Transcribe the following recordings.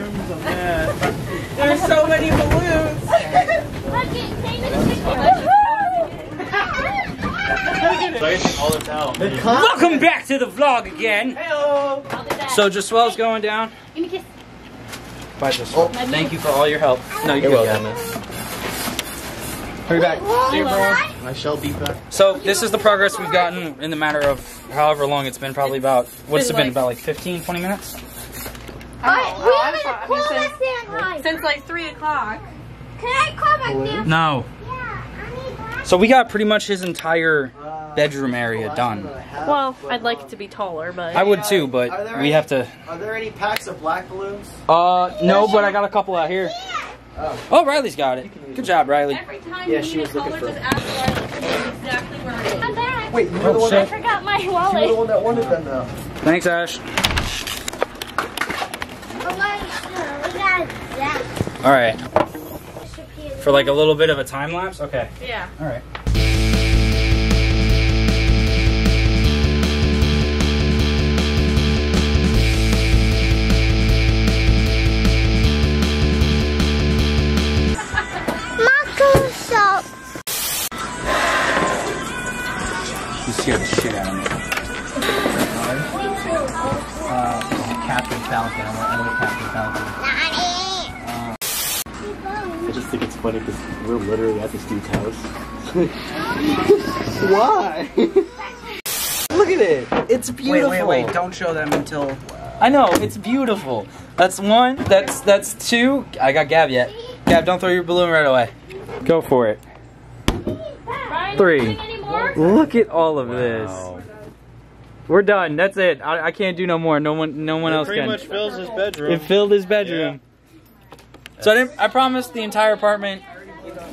mushrooms on that. There's so many balloons. all the talent. Welcome back to the vlog again. Hello. So Johzuel's going down. Give me a kiss. Bye, Johzuel. Oh. Thank you for all your help. No, you're, You're welcome. welcome. Hurry back. See you, bro. I shall be back. So this is the progress we've gotten in the matter of however long it's been. Probably about what's it Been been? like- About like 15, 20 minutes. Alright, we have a coolest damn. Since like three o'clock. Can I call my damn? No. Yeah, I need that. So we got pretty much his entire bedroom area done. Well, I'd like it to be taller, but I would too, but we any- have to. Are there any packs of black balloons? Uh, no, but I got a couple out here. Oh. Oh, Riley's got it. Good job, Riley. every time Yeah, you she need a was looking color, for- just ask Riley exactly where it is. I'm back. Wait, you were Oh, the one shit. I forgot my you were the one that wanted them though. Thanks, Ash. Oh, my God, we got that. All right. For like a little bit of a time lapse. Okay. Yeah. All right. Marco soap. You scared the shit out of me. Uh, Captain Falcon. I want, I Captain Falcon. I just think it's funny because we're literally at this dude's house. Why? Look at it. It's beautiful. Wait, wait, wait! Don't show them until. I know it's beautiful. That's one. That's that's two. I got Gab yet. Gab, don't throw your balloon right away. Go for it. Brian, Three. doing any more? Look at all of Wow. this. We're done. That's it. I, I can't do no more. No one, no one else pretty can. much fills his bedroom. It filled his bedroom. So I, didn't, I promised the entire apartment.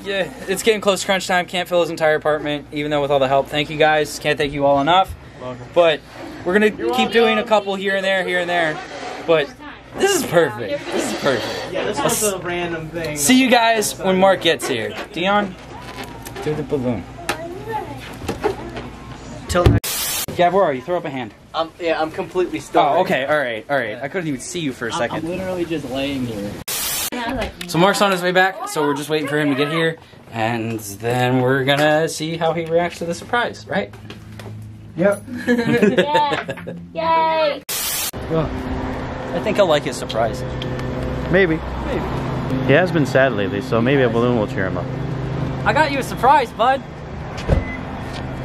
Yeah, it's getting close to crunch time. Can't fill his entire apartment, even though with all the help. Thank you guys. Can't thank you all enough. But we're gonna keep doing a couple here and there, here and there. But this is perfect. This is perfect. yeah, this was a random thing. See you guys when Mark gets here. Deion, do the balloon. Till Gab, where are you? Throw up a hand. um, yeah, I'm completely stuck. Oh, okay. All right. All right. I couldn't even see you for a I'm, second. literally just laying here. So Mark's on his way back, so we're just waiting for him to get here, and then we're gonna see how he reacts to the surprise, right? Yep. Yeah. Yay. I think he'll like his surprise. Maybe. Maybe. He has been sad lately, so maybe a balloon will cheer him up. I got you a surprise, bud.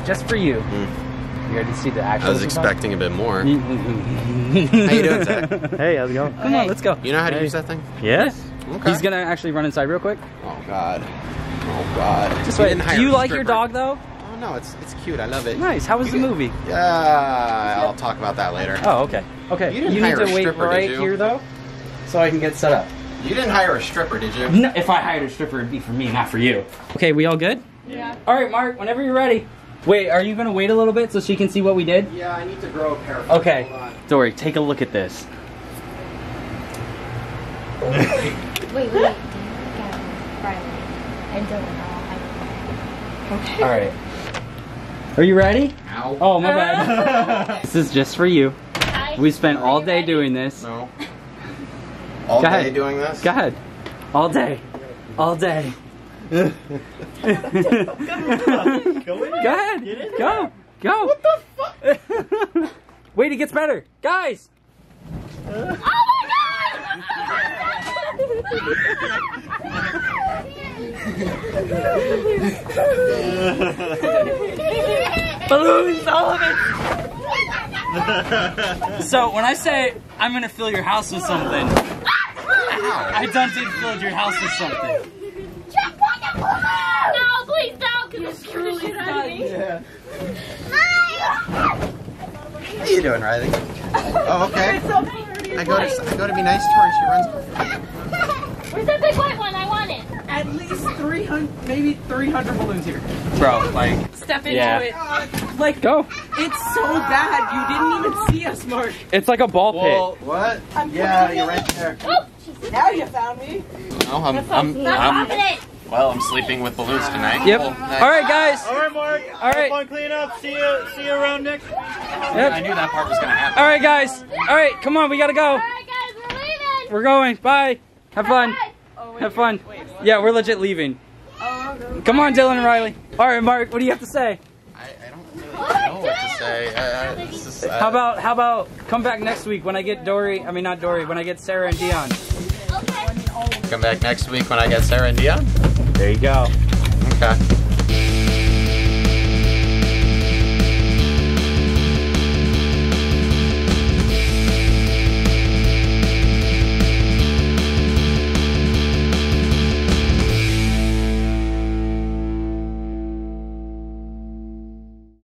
Just for you. Hmm. You already see the actual. I was expecting a bit more. How How you doing, Zach? Hey, how's it going? Come on, let's go. You know how to Hey. use that thing? Yes? Okay. He's gonna actually run inside real quick. Oh God. Oh God. Just You wait. didn't Do you a like your dog though? Oh no, it's it's cute. I love it. Nice. How was the movie? Yeah, I'll talk about that later. Oh, okay. Okay. You didn't need hire to a wait stripper, right here though, so I can get set up. You didn't hire a stripper, did you? No, if I hired a stripper, it'd be for me, not for you. Okay, we all good? Yeah. All right, Mark. Whenever you're ready. Wait, are you gonna wait a little bit so she can see what we did? Yeah, I need to grow a pair. Okay. Hold on. Dory, take a look at this. Wait, wait. Brian. I don't know. All right. Are you ready? Ow. Oh, my bad. this is just for you. I- We spent all day ready? doing this. No. All Go day ahead. doing this. Go ahead. All day. All day. Go ahead. Go. Go. What the fuck? Wait, it gets better. Guys. Oh Balloons, all of it. so when I say I'm gonna fill your house with something, I done did fill your house with something. No, please don't, because it's screw the shit out of me. Yeah. How you doing, Riley? Oh, okay. I go to I go to be nice to her. She runs. Where's that big white one? I want it. At least 300, maybe 300 balloons here. Bro, like, Step into Yeah. it. Uh, like, go. it's so bad. You didn't even see us, Mark. It's like a ball Well, pit. what? I'm Yeah, you're in. right there. Oh, Now you found me. No, I'm I'm, I'm popping it. well. I'm sleeping with balloons tonight. Yep. Cool. Nice. All right, guys. All right, Mark. All right. Have fun cleaning up. See you. See you around next week. I knew that part was gonna happen. All right, guys. All right, come on, we gotta go. All right, guys, we're leaving. we're going. Bye. Have fun. Have fun. Yeah, we're legit leaving. Come on, Dylan and Riley. All right, Mark. What do you have to say? I, I don't really know what to say. This is, uh, How about how about come back next week when I get Dory? I mean not Dory. When I get Sarah and Deion. come back next week when I get Sarah and Deion? There you go. Okay.